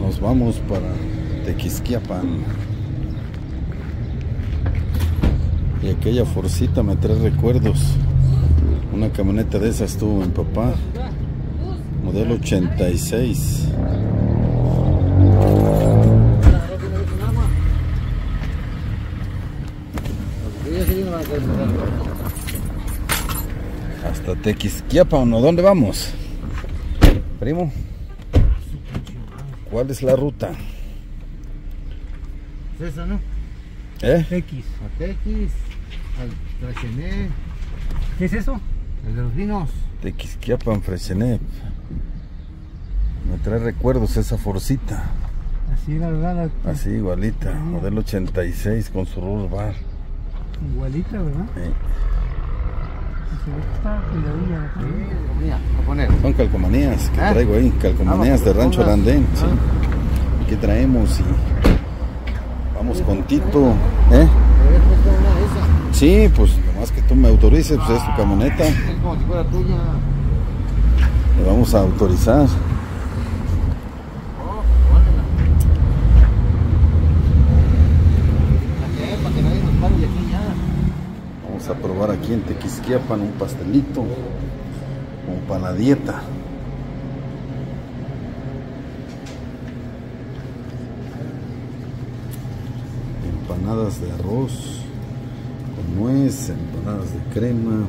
Nos vamos para Tequisquiapan. Y aquella forcita me trae recuerdos. Una camioneta de esas tuvo mi papá. Modelo 86. Hasta Tequisquiapan, ¿o dónde vamos? Primo. ¿Cuál es la ruta? Es esa, ¿no? ¿Eh? X. A Tequis, al Trachené, ¿Qué es eso? el de los vinos. Tequisquiapan, Freshenep. Me trae recuerdos esa forcita. Así era, ¿verdad? La- Así, igualita. Modelo 86 con su Ruhr bar. Igualita, ¿verdad? Eh, Se ve que está cuidadilla. ¿no? Mira, a poner. Son calcomanías que ¿Ah? traigo ahí. Calcomanías Ah, de Rancho pongas. Arandén. Sí. Ah. Aquí traemos y vamos con Tito. ¿Eh? Sí, pues nomás que tú me autorices, pues es tu camioneta. Es como si fuera tuya. Le vamos a autorizar. Oh, que. Vamos a probar aquí en Tequisquiapan un pastelito. Como para la dieta. Empanadas de arroz con nuez, empanadas de crema.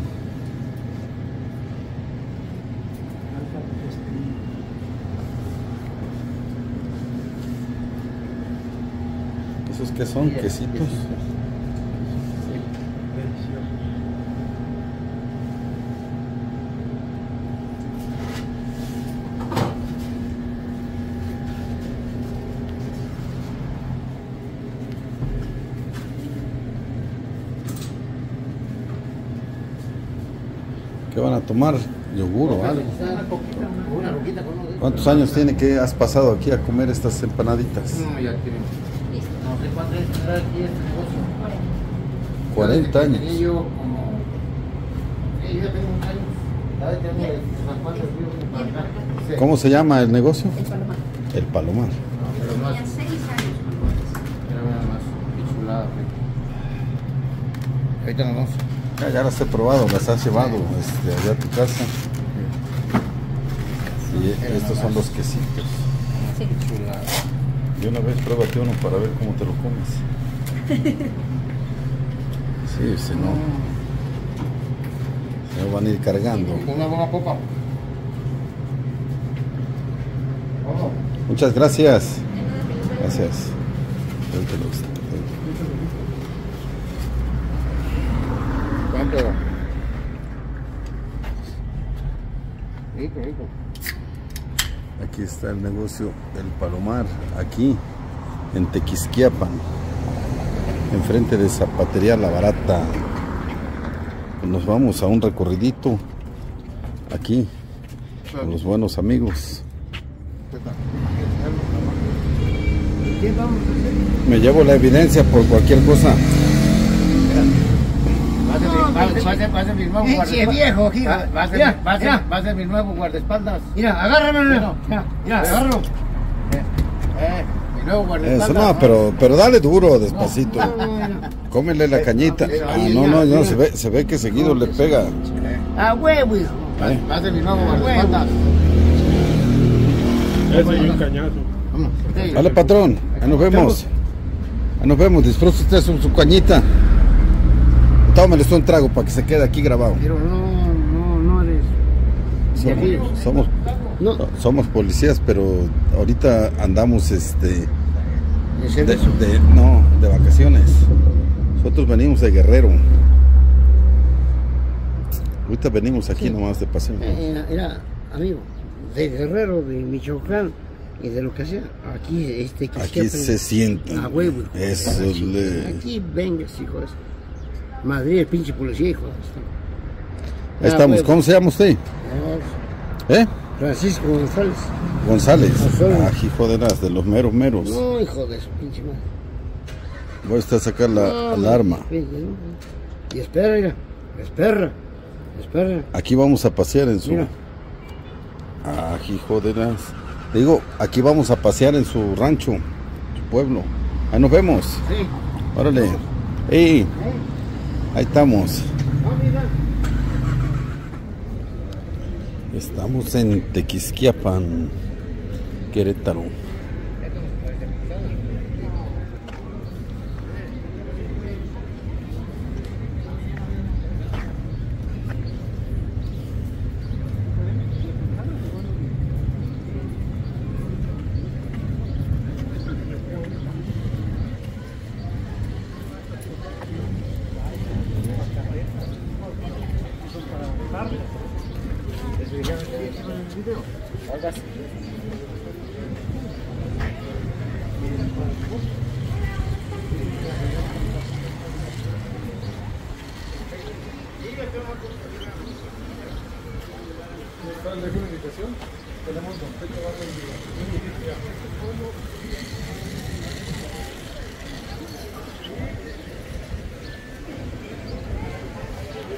¿Esos qué son? ¿Quesitos? quesitos. ¿Qué van a tomar? ¿Yogur o algo? Una ¿Cuántos años tiene que has pasado aquí a comer estas empanaditas? No, ya tiene. No sé cuánto es tener aquí este negocio. 40 Desde que tenía años. Yo como. Yo ya tengo acá. Sí. ¿Cómo se llama el negocio? El Palomar. El Palomar. No, pero más. Era nada más. Chulada. Ahorita nos vamos. Ya, ya las he probado, las has llevado este, allá a tu casa. Y estos son los quesitos. Sí. De una vez pruébate uno para ver cómo te lo comes. Sí, si no, se van a ir cargando. Una buena copa. Vamos. Muchas gracias. Gracias. Aquí está el negocio del Palomar, aquí en Tequisquiapan, enfrente de Zapatería La Barata. Pues Nos vamos a un recorridito aquí con los buenos amigos. Me llevo la evidencia por cualquier cosa. Va a ser mi- nuevo guardaespaldas. viejo, hijo. Va va a ser, Mira, va a ser- mira. va a ser mi nuevo guardaespaldas. Mira, agárrame, Bueno. mira, mira, agárralo. Eh, mi nuevo Eso guardaespaldas. no, pero, pero dale duro, despacito. No, no, no. Cómele la cañita. Ah, no, no, no, se ve, se ve que seguido le pega. A huevo, hijo. Va, ¿eh? a ser mi nuevo guardaespaldas. Ese y un cañazo. Vale, patrón, ahí nos vemos. Ahí nos vemos, disfrute usted su, su cañita. Tómele usted un trago para que se quede aquí grabado. Pero no, no, no eres. Somos, somos, No, somos policías, pero ahorita andamos este de de, no, de vacaciones. Nosotros venimos de Guerrero. Ahorita venimos aquí Sí. nomás de paseo. Eh, Era, era, amigo, de Guerrero, de Michoacán y de lo que sea. Aquí, este, que Aquí se sientan. A huevo, hijo. Eso le... Aquí vengas, hijo de eso. Madrid, el pinche policía, hijo. Ahí estamos. ¿Cómo se llama usted? ¿Eh? Francisco González. González. González. Ah, hijo de las, de los meros meros. No, hijo de su pinche madre. Voy a estar a sacar la No, alarma. Y espera, mira. Espera. Espera. Aquí vamos a pasear en su... Mira. Ah, hijo de las... Digo, aquí vamos a pasear en su rancho, su pueblo. Ahí nos vemos. Sí. Órale. ¡Ey! Ahí estamos. Estamos en Tequisquiapan, Querétaro.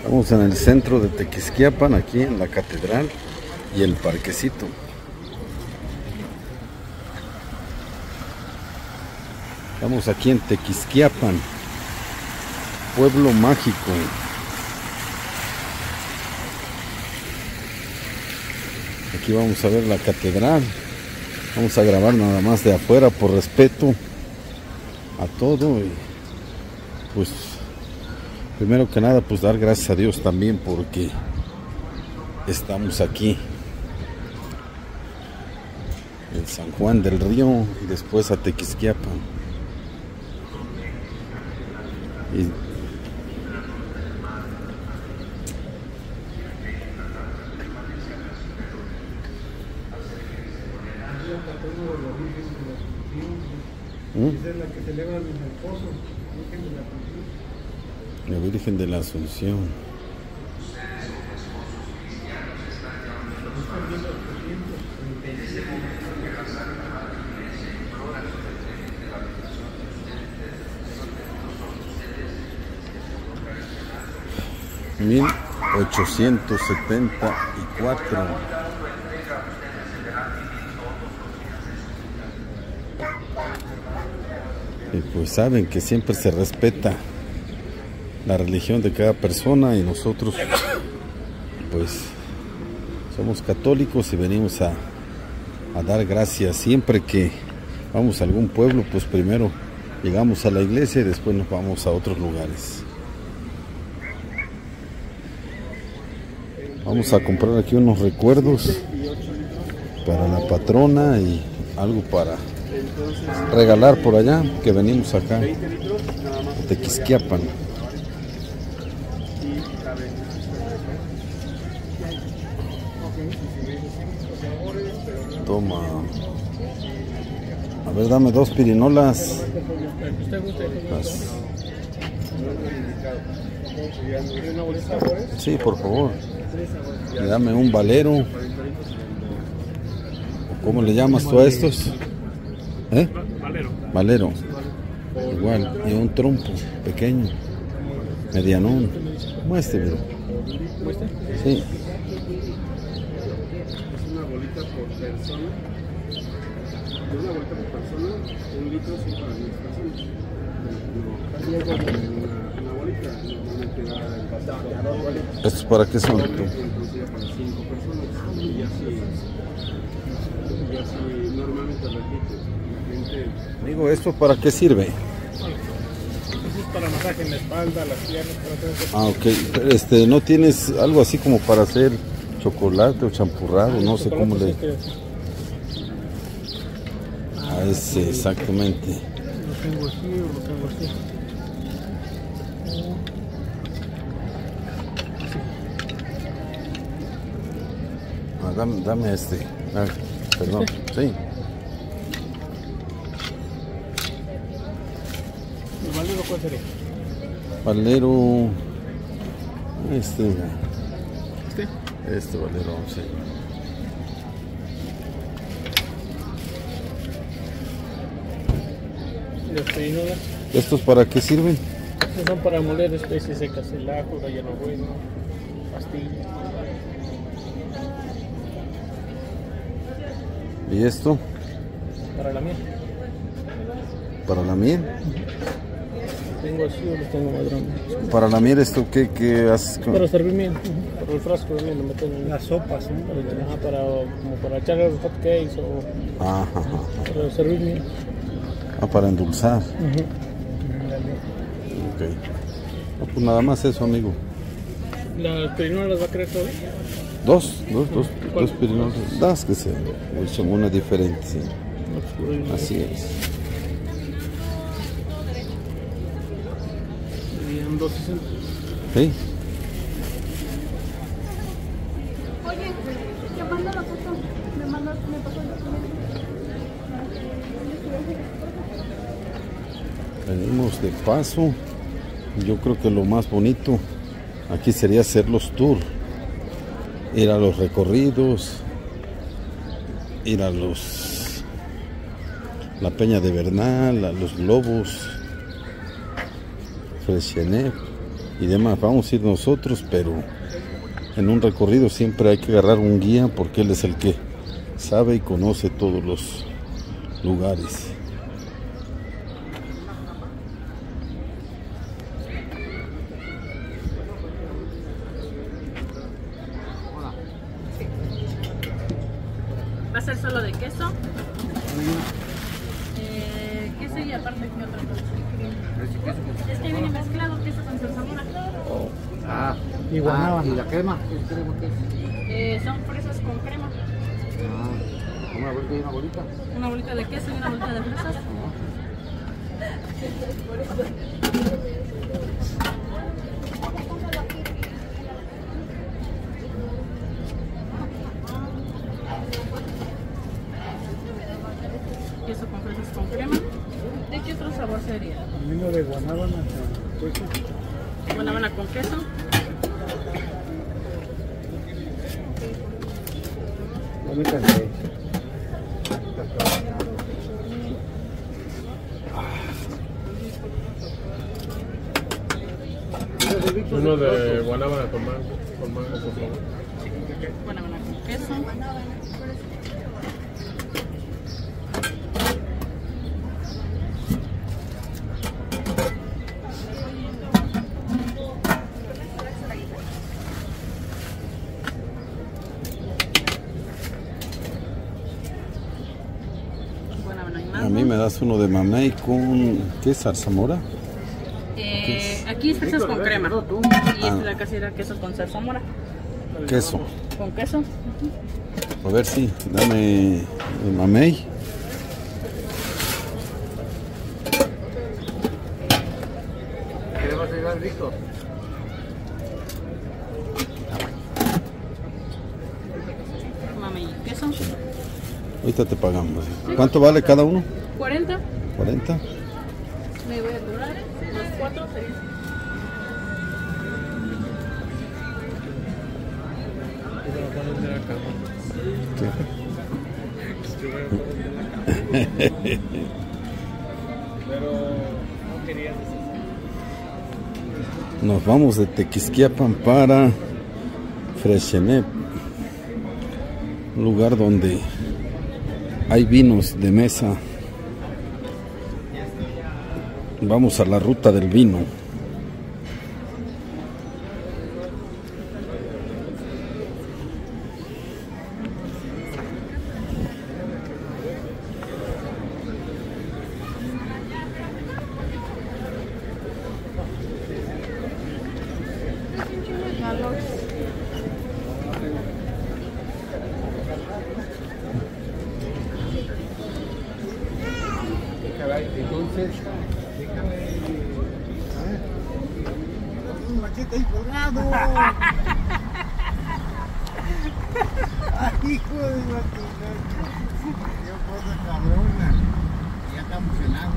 Estamos en el centro de Tequisquiapan, aquí en la catedral y el parquecito. Estamos aquí en Tequisquiapan, pueblo mágico. Aquí vamos a ver la catedral. Vamos a grabar nada más de afuera por respeto a todo y pues primero que nada pues dar gracias a Dios también porque estamos aquí en San Juan del Río y después a Tequisquiapan y ¿Mm? Esa es la que se eleva en el pozo, la Virgen de la Asunción. Mil ochocientos setenta y cuatro. Y pues saben que siempre se respeta la religión de cada persona y nosotros pues somos católicos y venimos a, a dar gracias siempre que vamos a algún pueblo pues primero llegamos a la iglesia y después nos vamos a otros lugares. Vamos a comprar aquí unos recuerdos para la patrona y algo para regalar por allá que venimos acá de Quisquiapan Toma. A ver, dame dos pirinolas. Las- Sí, por favor. Y dame un valero. ¿O ¿Cómo le llamas tú a estos? ¿Eh? Valero. Valero. Igual. Y un trompo pequeño. Medianón. Mira. Sí. Es una bolita por persona. Una bolita por persona, un litro son para 10 personas. No, una, una bolita, normalmente va en vasito a dos bolitas. ¿Estos para qué son? Entonces ya para 5 personas. Y ya si, ya si normalmente repite, la gente. Amigo, ¿esto para qué sirve? Para masaje en la espalda, las piernas, para. Ah, ok. Pero, Este, ¿no tienes algo así como para hacer chocolate o champurrado? No sé cómo le... Ah, ese, exactamente. Lo tengo así o lo tengo así. Ah, dame, dame este. Ah, perdón. Sí. ¿El valero cuál sería? Valero... Este, ¿Este? este valero, sí. Las? ¿Estos para qué sirven? Estos son para moler especies secas, el ajo, el hierro bueno, pastillas. ¿Y ¿Y esto? Para la miel. ¿Para la miel? Tengo así o los tengo más grandes. ¿Para la miel esto qué, qué haces? con- Para servir miel. Para el frasco de miel lo meten en Las sopas, ¿no? para, para, como para echarle los hot cakes o Ajá, ajá. para servir miel. Ah, para endulzar. Ok. No, pues nada más eso, amigo. Las perinolas las va a querer todo. Dos, dos, dos, ¿Cuál? dos pirinolas. Das que se son una diferente, sí. Así es. serían 260. Sí. Oye, te mando la foto. Me manda, me pasó el documento. Venimos de paso. Yo creo que lo más bonito aquí sería hacer los tours. Ir a los recorridos. Ir a los. La Peña de Bernal, a los Globos. Freshenet y demás. Vamos a ir nosotros, pero en un recorrido siempre hay que agarrar un guía porque él es el que sabe y conoce todos los lugares. ¿Va a ser solo de queso? Eh, queso y aparte ¿qué otra cosa? Es que viene mezclado queso con zarzamora. Ah, Y guanábana. ah, ¿Y la crema? ¿Qué crema qué es? Eh, son fresas con crema. Ah, una bolita y una bolita. Una bolita de queso y una bolita de fresas. Queso con fresas con crema. ¿De qué otro sabor sería? Vino de guanábana con queso. Guanábana con queso. Uno de guanábana con mango, con mango, por favor. Guanábana con queso. Guanábana y Das uno de mamey con. ¿Qué es? ¿Zarzamora? Eh, aquí es fresas con crema. Y esta la casi era queso con zarzamora. Queso. Con queso. A ver si, dame el mamey. ¿Qué vas a llevar, Víctor? Mami y queso. Ahorita te pagamos. ¿Cuánto vale cada uno? 40. 40. Me voy a durar. Los cuatro serían. Nos vamos de Tequisquiapan para Freshenet, un lugar donde hay vinos de mesa. Vamos a la ruta del vino. Entonces, un machete colgado. Ay, hijo de la Qué cosa cabrona. Ya estamos en agua.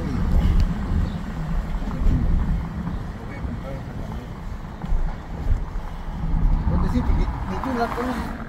Porque sí, porque tú la conoces.